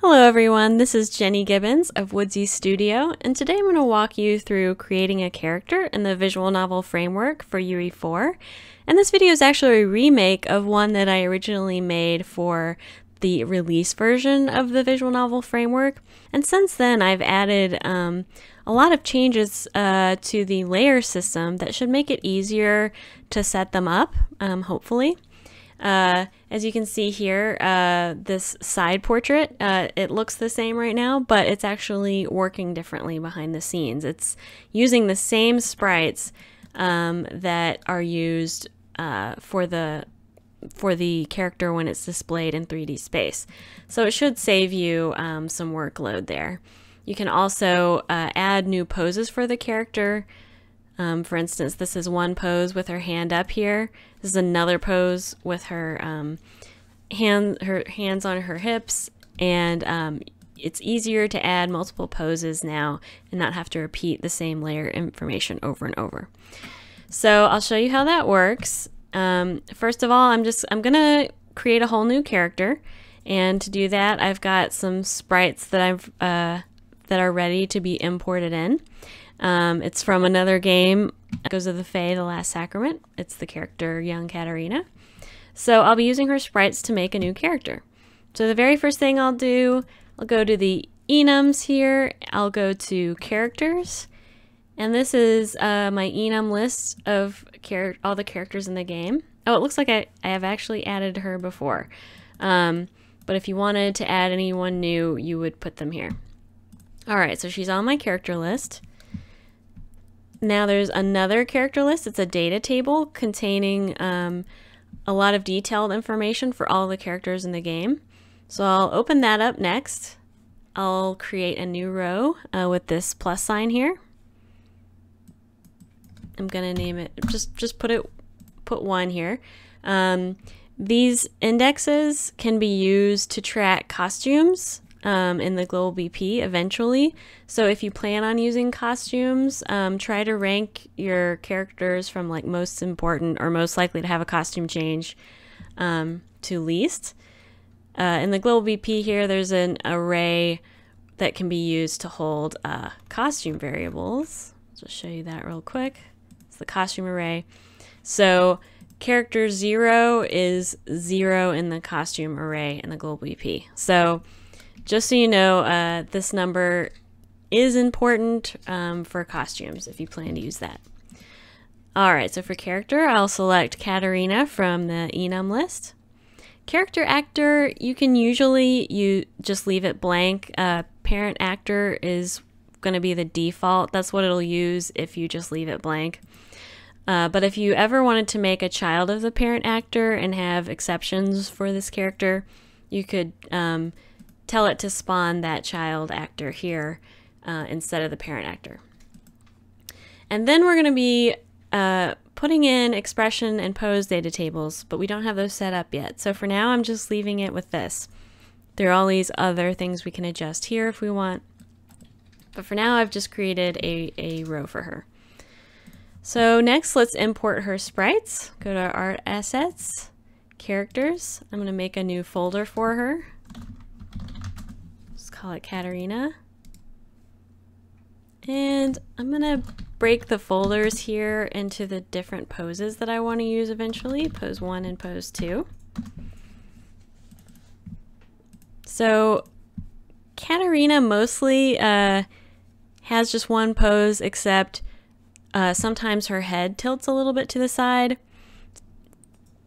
Hello everyone, this is Jenny Gibbons of Woodsy Studio, and today I'm going to walk you through creating a character in the visual novel framework for UE4. And this video is actually a remake of one that I originally made for the release version of the visual novel framework. And since then, I've added um, a lot of changes uh, to the layer system that should make it easier to set them up, um, hopefully. Uh, as you can see here, uh, this side portrait, uh, it looks the same right now, but it's actually working differently behind the scenes. It's using the same sprites um, that are used uh, for the for the character when it's displayed in 3D space. So it should save you um, some workload there. You can also uh, add new poses for the character. Um, for instance, this is one pose with her hand up here. This is another pose with her um, hand, her hands on her hips, and um, it's easier to add multiple poses now and not have to repeat the same layer information over and over. So I'll show you how that works. Um, first of all, I'm just I'm gonna create a whole new character, and to do that, I've got some sprites that I've uh, that are ready to be imported in. Um, it's from another game, Echoes of the Fae, The Last Sacrament. It's the character Young Katarina. So I'll be using her sprites to make a new character. So the very first thing I'll do, I'll go to the enums here. I'll go to characters. And this is uh, my enum list of all the characters in the game. Oh, it looks like I, I have actually added her before. Um, but if you wanted to add anyone new, you would put them here. All right, so she's on my character list. Now there's another character list. It's a data table containing um, a lot of detailed information for all the characters in the game. So I'll open that up next. I'll create a new row uh, with this plus sign here. I'm gonna name it, just, just put it, put one here. Um, these indexes can be used to track costumes um, in the global BP eventually. So if you plan on using costumes, um, try to rank your characters from like most important or most likely to have a costume change um, to least. Uh, in the global BP here, there's an array that can be used to hold uh, costume variables. Just show you that real quick. It's the costume array. So character zero is zero in the costume array in the global BP. So just so you know, uh, this number is important um, for costumes if you plan to use that. All right, so for character, I'll select Katarina from the enum list. Character actor, you can usually you just leave it blank. Uh, parent actor is going to be the default. That's what it'll use if you just leave it blank. Uh, but if you ever wanted to make a child of the parent actor and have exceptions for this character, you could um, tell it to spawn that child actor here uh, instead of the parent actor. And then we're going to be uh, putting in expression and pose data tables, but we don't have those set up yet. So for now, I'm just leaving it with this. There are all these other things we can adjust here if we want. But for now, I've just created a, a row for her. So next, let's import her sprites. Go to Art Assets, Characters. I'm going to make a new folder for her call it Katarina. And I'm gonna break the folders here into the different poses that I want to use eventually, pose one and pose two. So Katarina mostly uh, has just one pose, except uh, sometimes her head tilts a little bit to the side.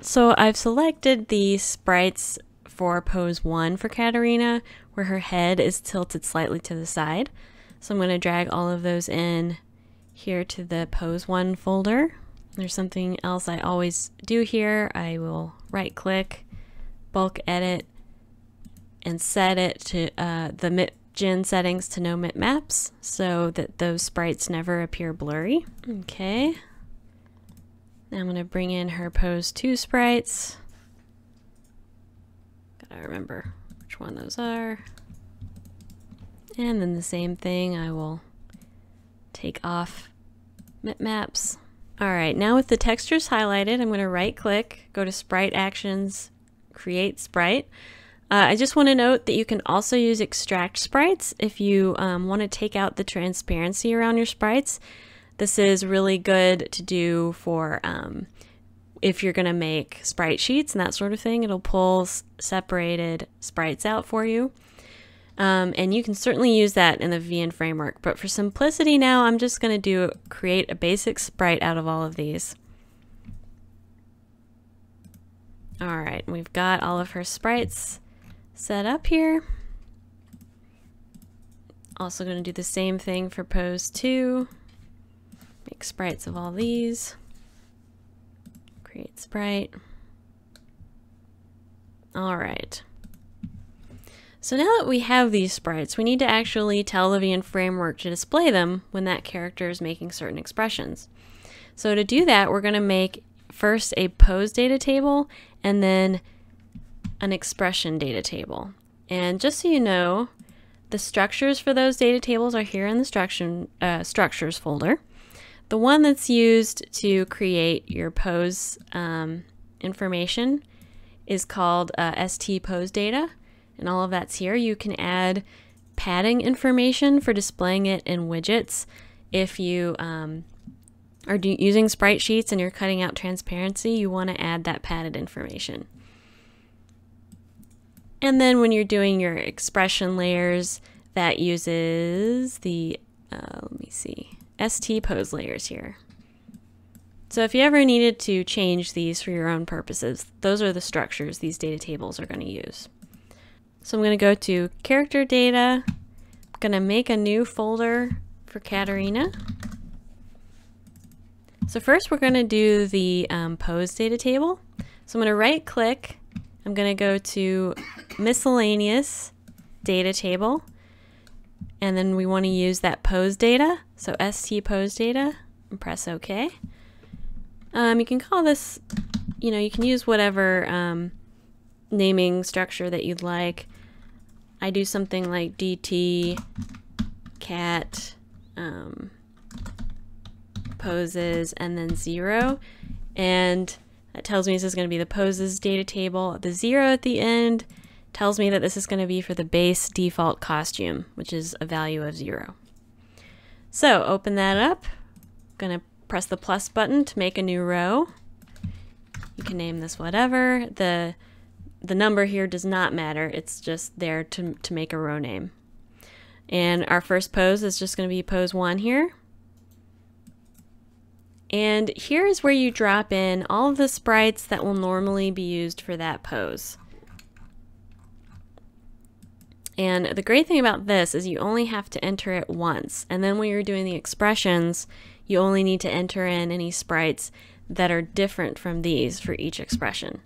So I've selected the sprites for pose one for Katarina, where her head is tilted slightly to the side. So I'm going to drag all of those in here to the pose one folder. There's something else I always do here. I will right click, bulk edit, and set it to uh, the MipGen settings to no mip maps so that those sprites never appear blurry. Okay. Now I'm going to bring in her pose two sprites. Gotta remember one those are. And then the same thing, I will take off maps. All right, now with the textures highlighted, I'm going to right click, go to sprite actions, create sprite. Uh, I just want to note that you can also use extract sprites if you um, want to take out the transparency around your sprites. This is really good to do for um, if you're going to make sprite sheets and that sort of thing. It'll pull separated sprites out for you. Um, and you can certainly use that in the VN framework. But for simplicity now, I'm just going to do create a basic sprite out of all of these. All right, we've got all of her sprites set up here. Also going to do the same thing for pose 2. Make sprites of all these. Create sprite. All right. So now that we have these sprites, we need to actually tell the VN framework to display them when that character is making certain expressions. So to do that, we're going to make first a pose data table and then an expression data table. And just so you know, the structures for those data tables are here in the structure, uh, structures folder. The one that's used to create your pose um, information is called uh, st pose data and all of that's here. You can add padding information for displaying it in widgets if you um, are using sprite sheets and you're cutting out transparency, you want to add that padded information. And then when you're doing your expression layers, that uses the, uh, let me see, ST pose layers here. So if you ever needed to change these for your own purposes, those are the structures these data tables are going to use. So I'm going to go to character data. I'm going to make a new folder for Katarina. So first we're going to do the um, pose data table. So I'm going to right click. I'm going to go to miscellaneous data table. And then we want to use that pose data. So st pose data and press OK. Um, you can call this, you know, you can use whatever um, naming structure that you'd like. I do something like DT cat um, poses and then zero. And that tells me this is going to be the poses data table. The zero at the end tells me that this is going to be for the base default costume, which is a value of zero. So open that up. I'm going to press the plus button to make a new row. You can name this whatever. The the number here does not matter. It's just there to, to make a row name. And our first pose is just going to be pose one here. And here is where you drop in all the sprites that will normally be used for that pose. And the great thing about this is you only have to enter it once. And then when you're doing the expressions, you only need to enter in any sprites that are different from these for each expression.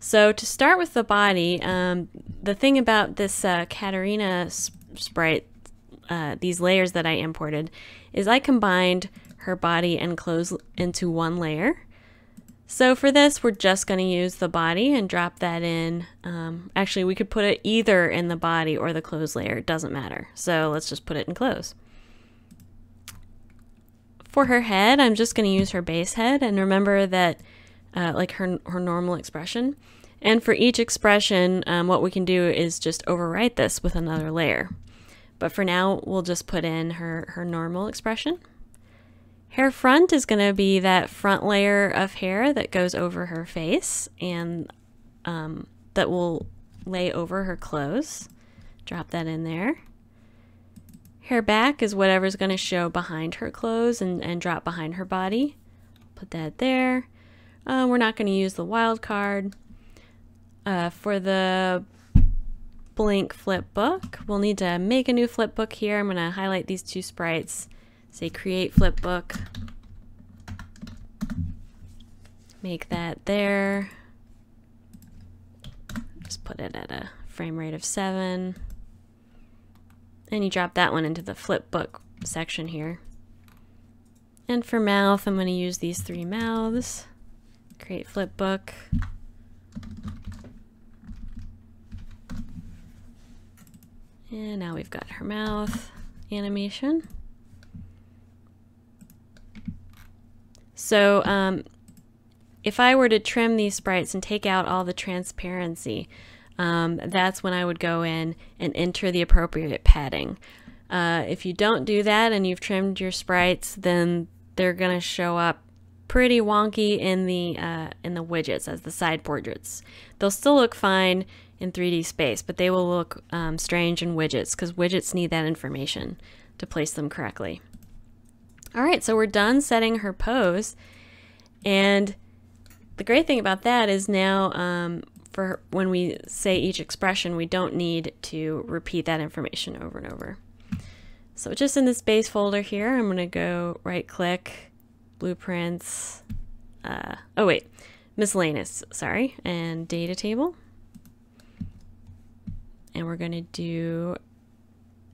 So to start with the body, um, the thing about this uh, Katarina sprite, uh, these layers that I imported, is I combined her body and clothes into one layer. So for this, we're just going to use the body and drop that in. Um, actually, we could put it either in the body or the clothes layer. It doesn't matter. So let's just put it in clothes. For her head, I'm just going to use her base head. And remember that uh, like her, her normal expression. And for each expression, um, what we can do is just overwrite this with another layer. But for now, we'll just put in her, her normal expression. Hair front is going to be that front layer of hair that goes over her face and um, that will lay over her clothes. Drop that in there. Hair back is whatever's going to show behind her clothes and, and drop behind her body. Put that there. Uh, we're not going to use the wild card. Uh, for the blank flip book, we'll need to make a new flip book here. I'm going to highlight these two sprites, say create flipbook. Make that there. Just put it at a frame rate of 7. And you drop that one into the flipbook section here. And for mouth, I'm going to use these three mouths create flipbook. And now we've got her mouth animation. So um, if I were to trim these sprites and take out all the transparency, um, that's when I would go in and enter the appropriate padding. Uh, if you don't do that and you've trimmed your sprites, then they're going to show up pretty wonky in the uh, in the widgets as the side portraits. They'll still look fine in 3D space, but they will look um, strange in widgets because widgets need that information to place them correctly. All right, so we're done setting her pose. And the great thing about that is now um, for when we say each expression, we don't need to repeat that information over and over. So just in this base folder here, I'm going to go right click, blueprints, uh, oh wait, miscellaneous, sorry, and data table. And we're going to do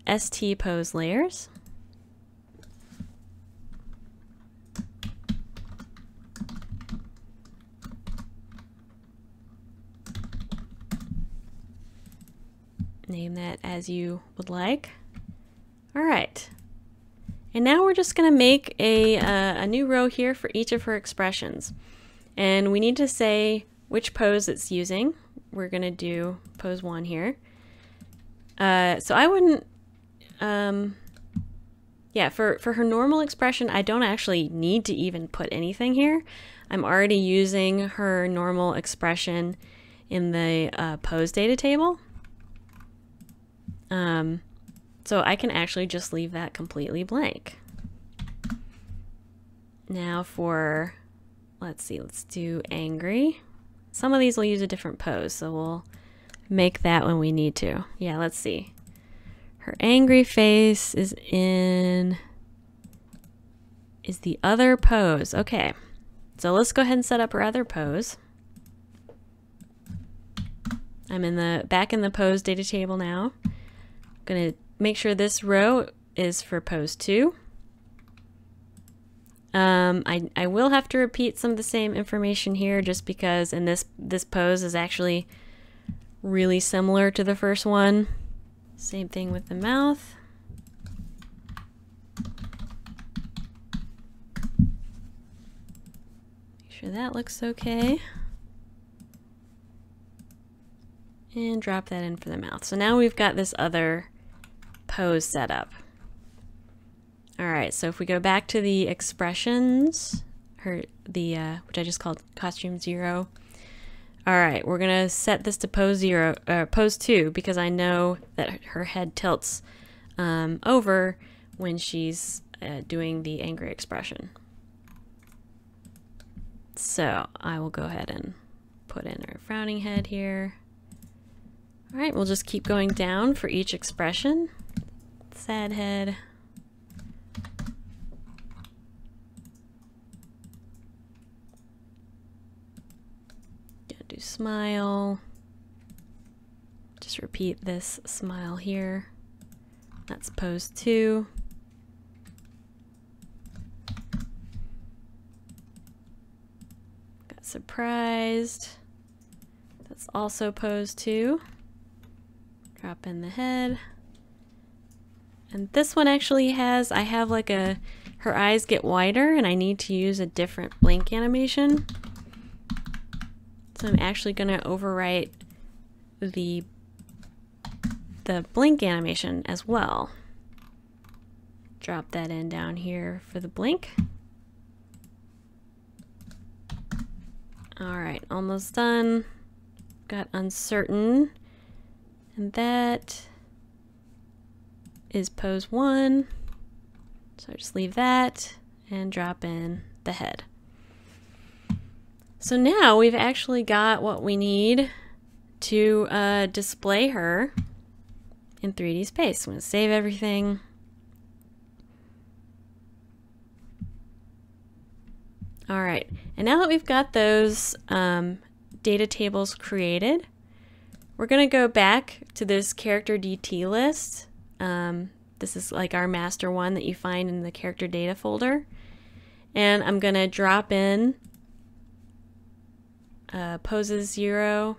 ST pose layers. Name that as you would like. All right. And now we're just going to make a, uh, a new row here for each of her expressions. And we need to say which pose it's using. We're going to do pose one here. Uh, so I wouldn't, um, yeah, for, for her normal expression, I don't actually need to even put anything here. I'm already using her normal expression in the uh, pose data table. Um, so I can actually just leave that completely blank. Now for, let's see, let's do angry. Some of these will use a different pose, so we'll make that when we need to. Yeah, let's see. Her angry face is in, is the other pose. Okay, so let's go ahead and set up her other pose. I'm in the back in the pose data table now going to make sure this row is for pose 2. Um, I, I will have to repeat some of the same information here just because in this, this pose is actually really similar to the first one. Same thing with the mouth. Make sure that looks okay. And drop that in for the mouth. So now we've got this other pose setup. All right, so if we go back to the expressions, her the uh, which I just called costume zero. All right, we're gonna set this to pose zero, uh, pose two, because I know that her head tilts um, over when she's uh, doing the angry expression. So I will go ahead and put in her frowning head here. All right, we'll just keep going down for each expression. Sad head. Gonna do smile. Just repeat this smile here. That's pose two. Got surprised. That's also pose two. Drop in the head. And this one actually has, I have like a, her eyes get wider and I need to use a different blink animation. So I'm actually going to overwrite the, the blink animation as well. Drop that in down here for the blink. All right, almost done. Got uncertain. And that is pose one. So I just leave that and drop in the head. So now we've actually got what we need to uh, display her in 3D space. I'm going to save everything. All right, and now that we've got those um, data tables created, we're going to go back to this character DT list um, this is like our master one that you find in the character data folder. And I'm going to drop in uh, poses zero.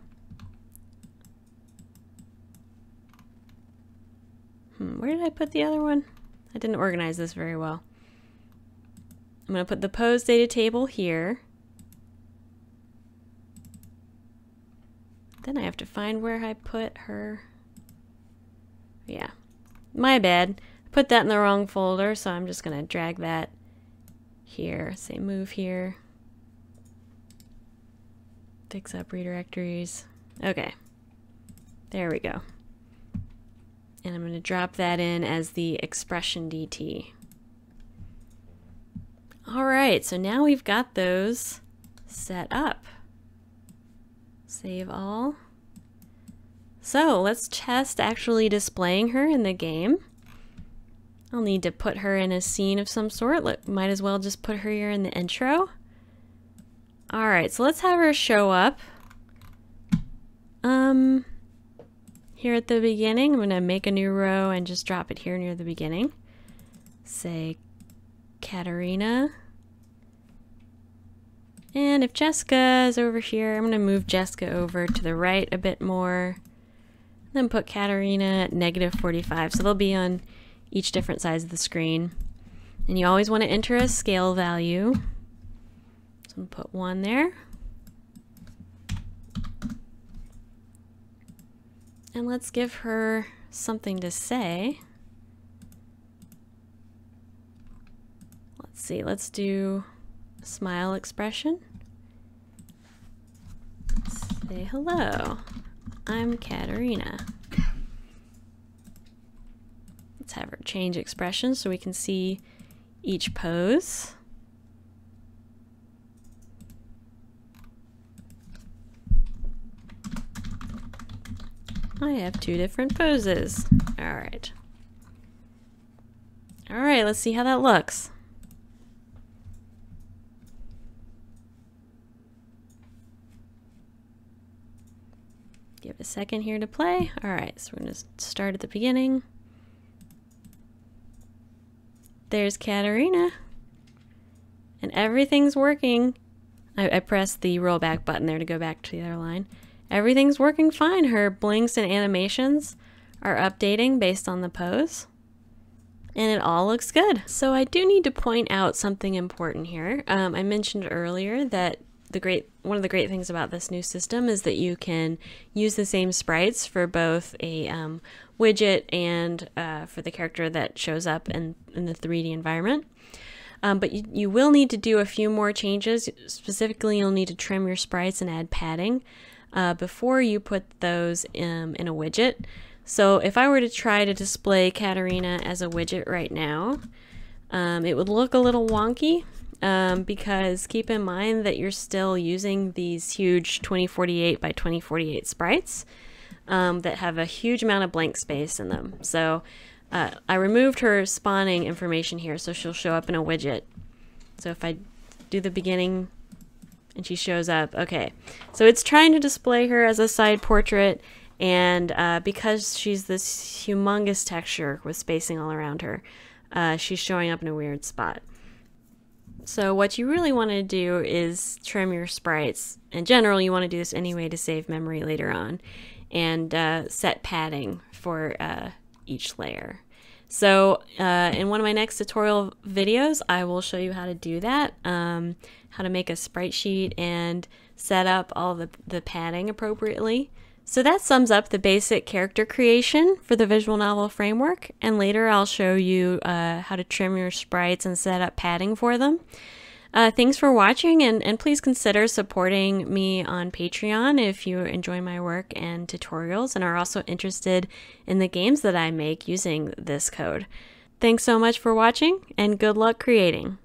Hmm, where did I put the other one? I didn't organize this very well. I'm going to put the pose data table here. Then I have to find where I put her. Yeah, my bad. Put that in the wrong folder, so I'm just going to drag that here. Say move here. Fix up redirectors. Okay. There we go. And I'm going to drop that in as the expression DT. All right, so now we've got those set up. Save all. So let's test actually displaying her in the game. I'll need to put her in a scene of some sort. Might as well just put her here in the intro. Alright, so let's have her show up. Um, here at the beginning, I'm going to make a new row and just drop it here near the beginning. Say Katarina. And if Jessica is over here, I'm going to move Jessica over to the right a bit more. Then put Katarina at negative 45. So they'll be on each different sides of the screen. And you always want to enter a scale value. So I'm put one there. And let's give her something to say. Let's see, let's do smile expression. Say hello. I'm Katarina. Let's have her change expression so we can see each pose. I have two different poses. All right. All right, let's see how that looks. Second here to play. All right, so we're going to start at the beginning. There's Katarina. And everything's working. I, I pressed the rollback button there to go back to the other line. Everything's working fine. Her blinks and animations are updating based on the pose. And it all looks good. So I do need to point out something important here. Um, I mentioned earlier that the great one of the great things about this new system is that you can use the same sprites for both a um, widget and uh, for the character that shows up in, in the 3D environment. Um, but you, you will need to do a few more changes. Specifically, you'll need to trim your sprites and add padding uh, before you put those in, in a widget. So if I were to try to display Katarina as a widget right now, um, it would look a little wonky um, because keep in mind that you're still using these huge 2048 by 2048 sprites um, that have a huge amount of blank space in them. So uh, I removed her spawning information here so she'll show up in a widget. So if I do the beginning and she shows up. Okay, so it's trying to display her as a side portrait, and uh, because she's this humongous texture with spacing all around her, uh, she's showing up in a weird spot. So what you really want to do is trim your sprites. In general, you want to do this anyway to save memory later on, and uh, set padding for uh, each layer. So uh, in one of my next tutorial videos, I will show you how to do that, um, how to make a sprite sheet and set up all the, the padding appropriately. So that sums up the basic character creation for the visual novel framework, and later I'll show you uh, how to trim your sprites and set up padding for them. Uh, thanks for watching, and, and please consider supporting me on Patreon if you enjoy my work and tutorials and are also interested in the games that I make using this code. Thanks so much for watching, and good luck creating!